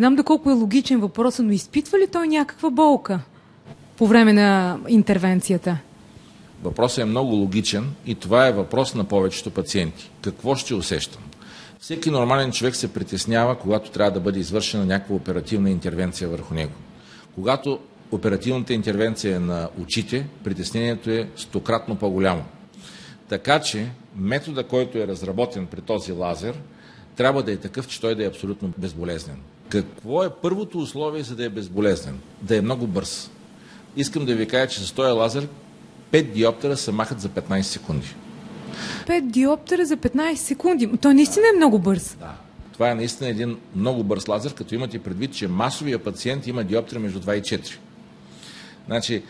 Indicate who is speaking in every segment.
Speaker 1: Знам доколко е логичен въпросът, но изпитва ли той някаква болка по време на интервенцията?
Speaker 2: Въпросът е много логичен и това е въпрос на повечето пациенти. Какво ще усещам? Всеки нормален човек се притеснява, когато трябва да бъде извършена някаква оперативна интервенция върху него. Когато оперативната интервенция е на очите, притеснението е стократно по-голямо. Така че метода, който е разработен при този лазер, трябва да е такъв, че той да е абсолютно безболезнен. Какво е първото условие, за да е безболезнен? Да е много бърз. Искам да ви кажа, че с този лазер 5 диоптера се махат за 15 секунди.
Speaker 1: 5 диоптера за 15 секунди. Той наистина е много бърз.
Speaker 2: Да. Това е наистина един много бърз лазер, като имате предвид, че масовия пациент има диоптри между 2 и 4. Значи,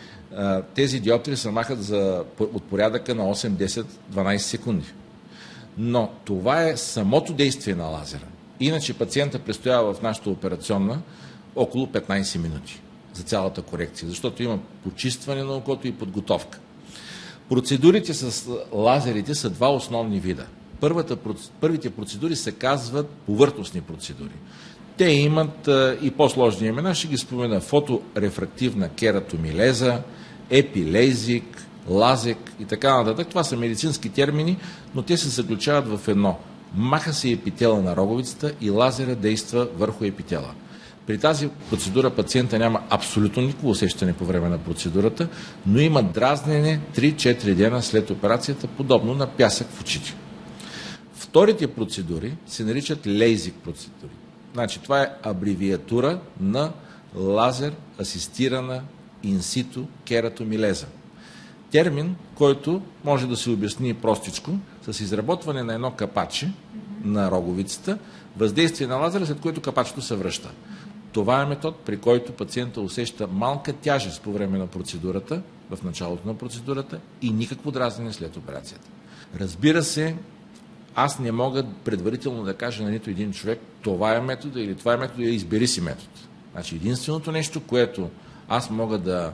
Speaker 2: тези диоптри се махат за, от порядъка на 8, 10, 12 секунди. Но това е самото действие на лазера. Иначе пациента престоява в нашата операционна около 15 минути за цялата корекция, защото има почистване на окото и подготовка. Процедурите с лазерите са два основни вида. Първата, първите процедури се казват повърхностни процедури. Те имат а, и по-сложни имена, ще ги спомена фоторефрактивна кератомилеза, епилезик, лазек и така нататък. Това са медицински термини, но те се заключават в едно. Маха се епитела на роговицата и лазера действа върху епитела. При тази процедура пациента няма абсолютно никакво усещане по време на процедурата, но има дразнене 3-4 дена след операцията, подобно на пясък в очите. Вторите процедури се наричат лейзик процедури. Значи, това е абревиатура на лазер асистирана инсито кератомилеза. Термин, който може да се обясни простичко с изработване на едно капаче на роговицата, въздействие на лазера, след което капачето се връща. Това е метод, при който пациента усеща малка тяжест по време на процедурата, в началото на процедурата и никакво дразнене след операцията. Разбира се, аз не мога предварително да кажа на нито един човек, това е метода или това е метода, или избери си метод. Значи единственото нещо, което аз мога да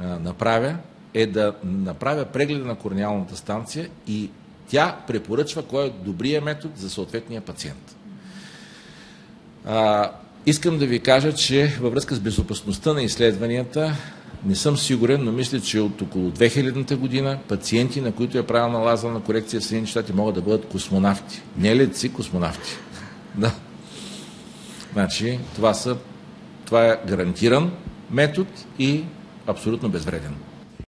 Speaker 2: направя, е да направя прегледа на корнеалната станция и тя препоръчва кой е добрия метод за съответния пациент. А, искам да ви кажа, че във връзка с безопасността на изследванията не съм сигурен, но мисля, че от около 2000-та година пациенти, на които е правилна лазерна корекция в Съединените щати, могат да бъдат космонавти. Не леци, космонавти. Да. Значи, това, са, това е гарантиран метод и абсолютно безвреден.